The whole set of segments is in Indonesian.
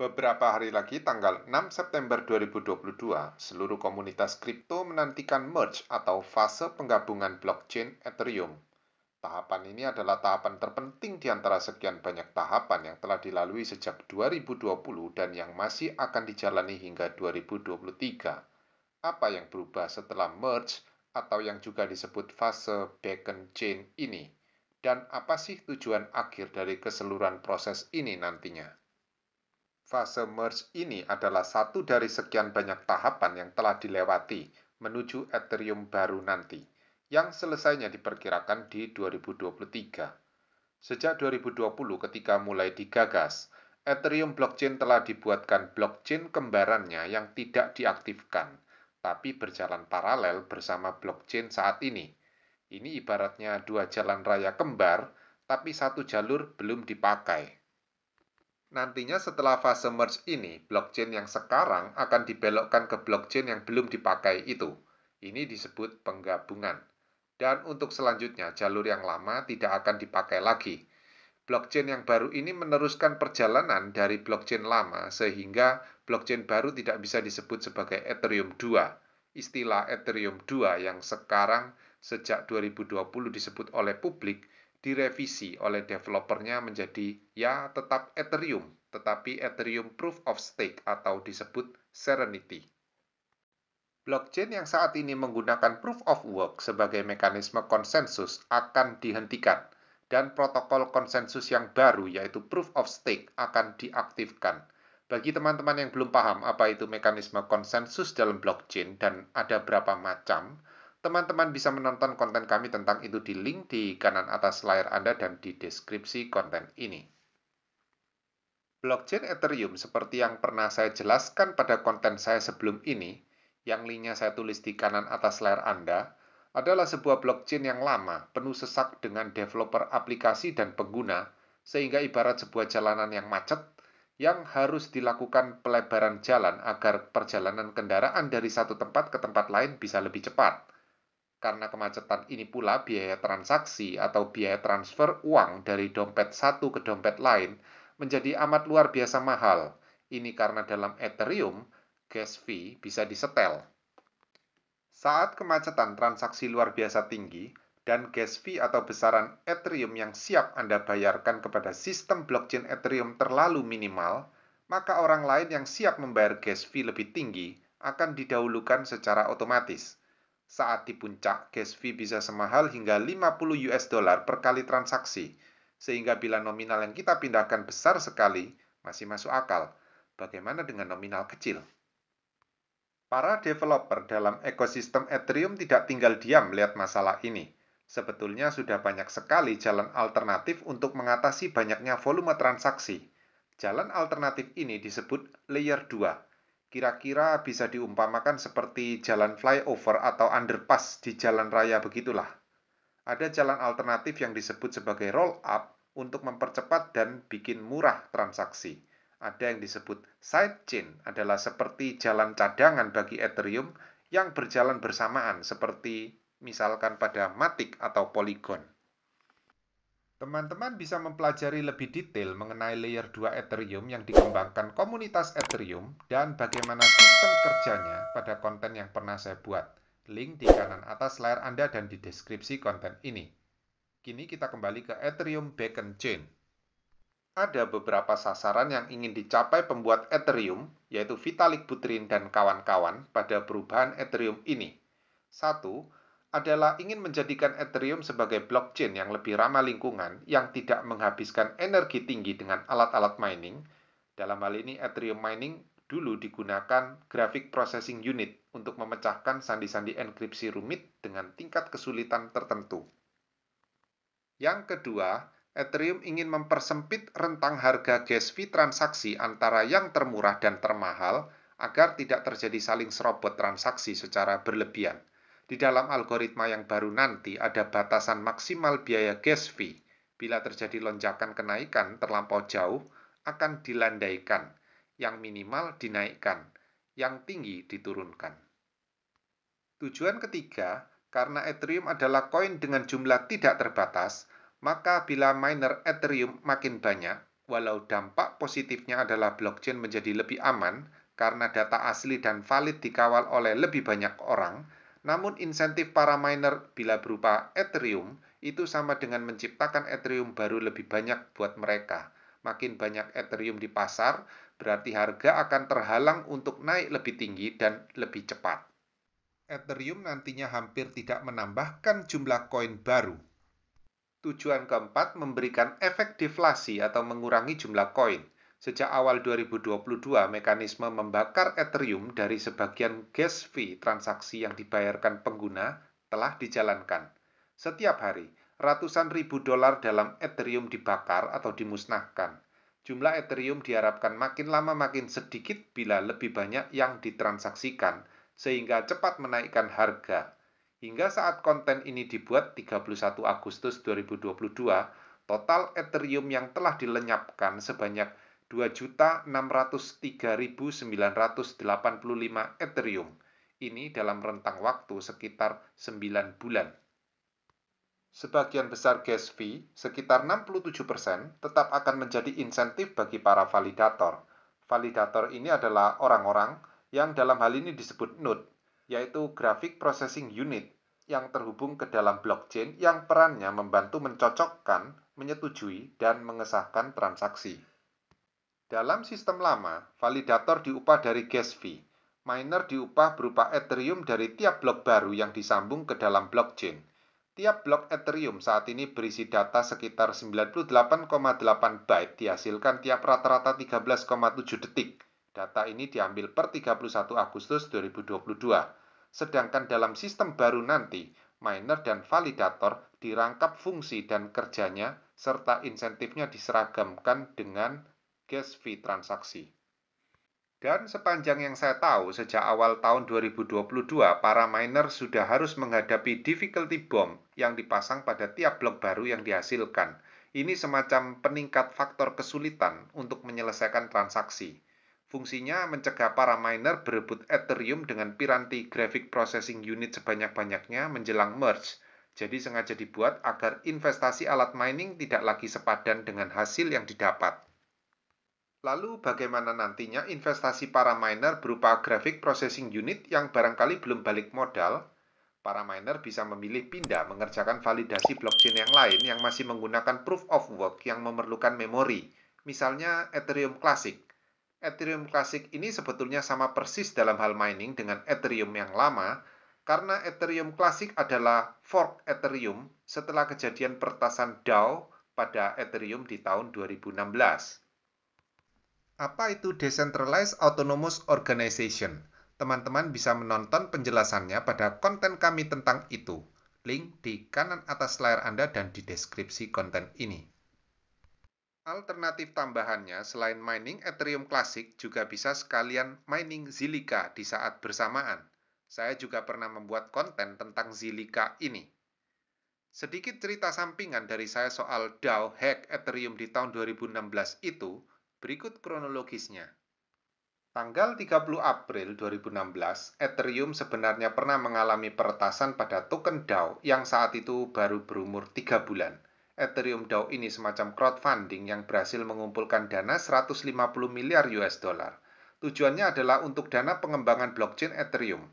Beberapa hari lagi, tanggal 6 September 2022, seluruh komunitas kripto menantikan merge atau fase penggabungan blockchain Ethereum. Tahapan ini adalah tahapan terpenting di antara sekian banyak tahapan yang telah dilalui sejak 2020 dan yang masih akan dijalani hingga 2023. Apa yang berubah setelah merge atau yang juga disebut fase beacon chain ini? Dan apa sih tujuan akhir dari keseluruhan proses ini nantinya? Fase merge ini adalah satu dari sekian banyak tahapan yang telah dilewati menuju Ethereum baru nanti, yang selesainya diperkirakan di 2023. Sejak 2020 ketika mulai digagas, Ethereum blockchain telah dibuatkan blockchain kembarannya yang tidak diaktifkan, tapi berjalan paralel bersama blockchain saat ini. Ini ibaratnya dua jalan raya kembar, tapi satu jalur belum dipakai. Nantinya setelah fase merge ini, blockchain yang sekarang akan dibelokkan ke blockchain yang belum dipakai itu. Ini disebut penggabungan. Dan untuk selanjutnya, jalur yang lama tidak akan dipakai lagi. Blockchain yang baru ini meneruskan perjalanan dari blockchain lama sehingga blockchain baru tidak bisa disebut sebagai Ethereum 2. Istilah Ethereum 2 yang sekarang sejak 2020 disebut oleh publik direvisi oleh developernya menjadi ya tetap Ethereum, tetapi Ethereum Proof of Stake atau disebut Serenity. Blockchain yang saat ini menggunakan Proof of Work sebagai mekanisme konsensus akan dihentikan dan protokol konsensus yang baru yaitu Proof of Stake akan diaktifkan. Bagi teman-teman yang belum paham apa itu mekanisme konsensus dalam blockchain dan ada berapa macam, Teman-teman bisa menonton konten kami tentang itu di link di kanan atas layar Anda dan di deskripsi konten ini. Blockchain Ethereum seperti yang pernah saya jelaskan pada konten saya sebelum ini, yang linknya saya tulis di kanan atas layar Anda, adalah sebuah blockchain yang lama, penuh sesak dengan developer aplikasi dan pengguna, sehingga ibarat sebuah jalanan yang macet, yang harus dilakukan pelebaran jalan agar perjalanan kendaraan dari satu tempat ke tempat lain bisa lebih cepat. Karena kemacetan ini pula biaya transaksi atau biaya transfer uang dari dompet satu ke dompet lain menjadi amat luar biasa mahal. Ini karena dalam Ethereum, gas fee bisa disetel. Saat kemacetan transaksi luar biasa tinggi, dan gas fee atau besaran Ethereum yang siap Anda bayarkan kepada sistem blockchain Ethereum terlalu minimal, maka orang lain yang siap membayar gas fee lebih tinggi akan didahulukan secara otomatis saat di puncak, gas fee bisa semahal hingga 50 US dollar per kali transaksi, sehingga bila nominal yang kita pindahkan besar sekali, masih masuk akal. Bagaimana dengan nominal kecil? Para developer dalam ekosistem Ethereum tidak tinggal diam melihat masalah ini. Sebetulnya sudah banyak sekali jalan alternatif untuk mengatasi banyaknya volume transaksi. Jalan alternatif ini disebut layer 2, kira-kira bisa diumpamakan seperti jalan flyover atau underpass di jalan raya begitulah. Ada jalan alternatif yang disebut sebagai roll up untuk mempercepat dan bikin murah transaksi. Ada yang disebut sidechain adalah seperti jalan cadangan bagi Ethereum yang berjalan bersamaan seperti misalkan pada Matic atau Polygon. Teman-teman bisa mempelajari lebih detail mengenai layer 2 Ethereum yang dikembangkan komunitas Ethereum dan bagaimana sistem kerjanya pada konten yang pernah saya buat. Link di kanan atas layar Anda dan di deskripsi konten ini. Kini kita kembali ke Ethereum Beacon Chain. Ada beberapa sasaran yang ingin dicapai pembuat Ethereum, yaitu Vitalik Buterin dan kawan-kawan pada perubahan Ethereum ini. Satu, adalah ingin menjadikan Ethereum sebagai blockchain yang lebih ramah lingkungan yang tidak menghabiskan energi tinggi dengan alat-alat mining. Dalam hal ini Ethereum mining dulu digunakan graphic processing unit untuk memecahkan sandi-sandi enkripsi rumit dengan tingkat kesulitan tertentu. Yang kedua, Ethereum ingin mempersempit rentang harga gas fee transaksi antara yang termurah dan termahal agar tidak terjadi saling serobot transaksi secara berlebihan. Di dalam algoritma yang baru nanti ada batasan maksimal biaya gas fee. Bila terjadi lonjakan kenaikan terlampau jauh, akan dilandaikan. Yang minimal dinaikkan, yang tinggi diturunkan. Tujuan ketiga, karena Ethereum adalah koin dengan jumlah tidak terbatas, maka bila miner Ethereum makin banyak, walau dampak positifnya adalah blockchain menjadi lebih aman karena data asli dan valid dikawal oleh lebih banyak orang, namun insentif para miner bila berupa Ethereum itu sama dengan menciptakan Ethereum baru lebih banyak buat mereka. Makin banyak Ethereum di pasar, berarti harga akan terhalang untuk naik lebih tinggi dan lebih cepat. Ethereum nantinya hampir tidak menambahkan jumlah koin baru. Tujuan keempat memberikan efek deflasi atau mengurangi jumlah koin. Sejak awal 2022, mekanisme membakar Ethereum dari sebagian gas fee transaksi yang dibayarkan pengguna telah dijalankan. Setiap hari, ratusan ribu dolar dalam Ethereum dibakar atau dimusnahkan. Jumlah Ethereum diharapkan makin lama makin sedikit bila lebih banyak yang ditransaksikan, sehingga cepat menaikkan harga. Hingga saat konten ini dibuat 31 Agustus 2022, total Ethereum yang telah dilenyapkan sebanyak 2.603.985 Ethereum. Ini dalam rentang waktu sekitar 9 bulan. Sebagian besar gas fee, sekitar 67%, tetap akan menjadi insentif bagi para validator. Validator ini adalah orang-orang yang dalam hal ini disebut node, yaitu Graphic Processing Unit, yang terhubung ke dalam blockchain yang perannya membantu mencocokkan, menyetujui, dan mengesahkan transaksi. Dalam sistem lama, validator diupah dari gas fee. Miner diupah berupa Ethereum dari tiap blok baru yang disambung ke dalam blockchain. Tiap blok Ethereum saat ini berisi data sekitar 98,8 byte dihasilkan tiap rata-rata 13,7 detik. Data ini diambil per 31 Agustus 2022. Sedangkan dalam sistem baru nanti, miner dan validator dirangkap fungsi dan kerjanya serta insentifnya diseragamkan dengan gas fee transaksi. Dan sepanjang yang saya tahu, sejak awal tahun 2022, para miner sudah harus menghadapi difficulty bomb yang dipasang pada tiap blok baru yang dihasilkan. Ini semacam peningkat faktor kesulitan untuk menyelesaikan transaksi. Fungsinya mencegah para miner berebut Ethereum dengan piranti graphic processing unit sebanyak-banyaknya menjelang merge. Jadi sengaja dibuat agar investasi alat mining tidak lagi sepadan dengan hasil yang didapat. Lalu bagaimana nantinya investasi para miner berupa graphic processing unit yang barangkali belum balik modal? Para miner bisa memilih pindah mengerjakan validasi blockchain yang lain yang masih menggunakan proof of work yang memerlukan memori, misalnya Ethereum Classic. Ethereum Classic ini sebetulnya sama persis dalam hal mining dengan Ethereum yang lama, karena Ethereum Classic adalah fork Ethereum setelah kejadian pertasan DAO pada Ethereum di tahun 2016. Apa itu Decentralized Autonomous Organization? Teman-teman bisa menonton penjelasannya pada konten kami tentang itu. Link di kanan atas layar Anda dan di deskripsi konten ini. Alternatif tambahannya, selain mining Ethereum Classic, juga bisa sekalian mining Zilliqa di saat bersamaan. Saya juga pernah membuat konten tentang Zilliqa ini. Sedikit cerita sampingan dari saya soal DAO hack Ethereum di tahun 2016 itu, Berikut kronologisnya. Tanggal 30 April 2016, Ethereum sebenarnya pernah mengalami peretasan pada token DAO yang saat itu baru berumur 3 bulan. Ethereum DAO ini semacam crowdfunding yang berhasil mengumpulkan dana 150 miliar US dollar. Tujuannya adalah untuk dana pengembangan blockchain Ethereum,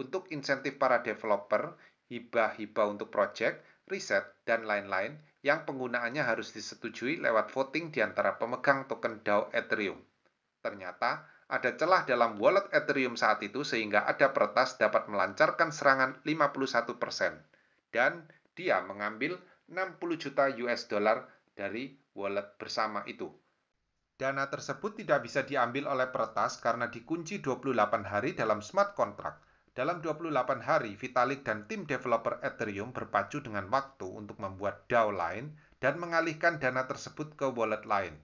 untuk insentif para developer, hibah-hibah untuk project, riset, dan lain-lain yang penggunaannya harus disetujui lewat voting di antara pemegang token DAO Ethereum. Ternyata, ada celah dalam wallet Ethereum saat itu sehingga ada peretas dapat melancarkan serangan 51%. Dan dia mengambil 60 juta US dollar dari wallet bersama itu. Dana tersebut tidak bisa diambil oleh peretas karena dikunci 28 hari dalam smart contract dalam 28 hari, Vitalik dan tim developer Ethereum berpacu dengan waktu untuk membuat DAO lain dan mengalihkan dana tersebut ke wallet lain.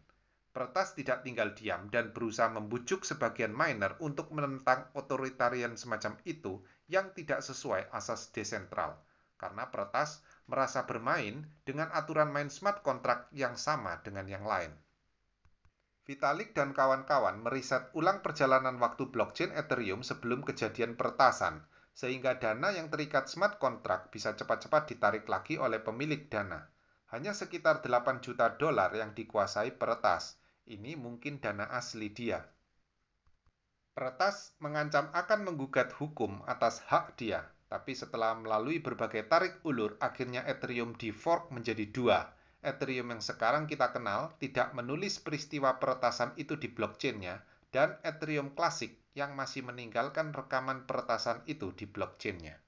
Peretas tidak tinggal diam dan berusaha membujuk sebagian miner untuk menentang otoritarian semacam itu yang tidak sesuai asas desentral. Karena peretas merasa bermain dengan aturan main smart contract yang sama dengan yang lain. Vitalik dan kawan-kawan meriset ulang perjalanan waktu blockchain Ethereum sebelum kejadian peretasan, sehingga dana yang terikat smart contract bisa cepat-cepat ditarik lagi oleh pemilik dana. Hanya sekitar 8 juta dolar yang dikuasai peretas. Ini mungkin dana asli dia. Peretas mengancam akan menggugat hukum atas hak dia, tapi setelah melalui berbagai tarik ulur, akhirnya Ethereum di fork menjadi dua. Ethereum yang sekarang kita kenal tidak menulis peristiwa peretasan itu di blockchain-nya, dan Ethereum klasik yang masih meninggalkan rekaman peretasan itu di blockchain-nya.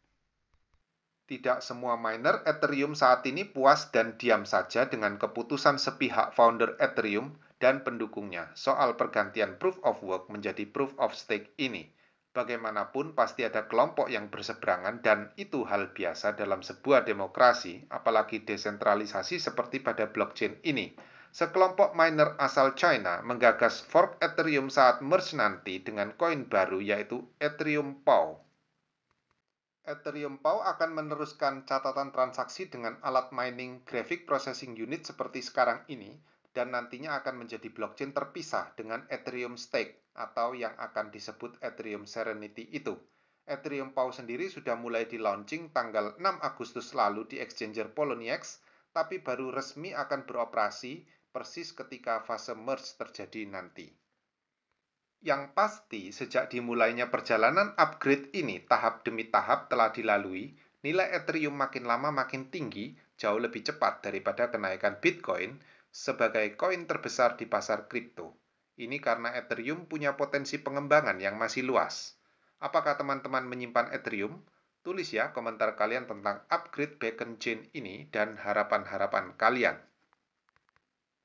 Tidak semua miner Ethereum saat ini puas dan diam saja dengan keputusan sepihak founder Ethereum dan pendukungnya soal pergantian proof of work menjadi proof of stake ini. Bagaimanapun pasti ada kelompok yang berseberangan dan itu hal biasa dalam sebuah demokrasi, apalagi desentralisasi seperti pada blockchain ini. Sekelompok miner asal China menggagas fork Ethereum saat merge nanti dengan koin baru yaitu Ethereum POW. Ethereum POW akan meneruskan catatan transaksi dengan alat mining graphic processing unit seperti sekarang ini, dan nantinya akan menjadi blockchain terpisah dengan Ethereum Stake atau yang akan disebut Ethereum Serenity itu. Ethereum POW sendiri sudah mulai di launching tanggal 6 Agustus lalu di exchanger Poloniex, tapi baru resmi akan beroperasi persis ketika fase merge terjadi nanti. Yang pasti, sejak dimulainya perjalanan upgrade ini tahap demi tahap telah dilalui, nilai Ethereum makin lama makin tinggi, jauh lebih cepat daripada kenaikan Bitcoin sebagai koin terbesar di pasar kripto. Ini karena Ethereum punya potensi pengembangan yang masih luas. Apakah teman-teman menyimpan Ethereum? Tulis ya komentar kalian tentang upgrade beacon chain ini dan harapan-harapan kalian.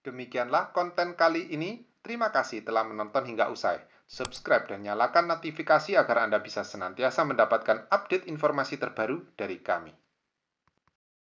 Demikianlah konten kali ini. Terima kasih telah menonton hingga usai. Subscribe dan nyalakan notifikasi agar Anda bisa senantiasa mendapatkan update informasi terbaru dari kami.